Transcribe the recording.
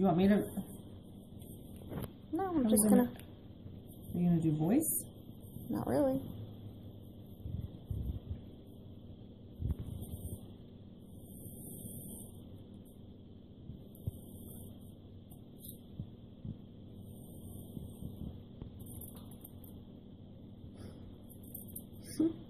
You want me to? No, I'm, just gonna... gonna. Are you gonna do voice? Not really. Mm-hmm.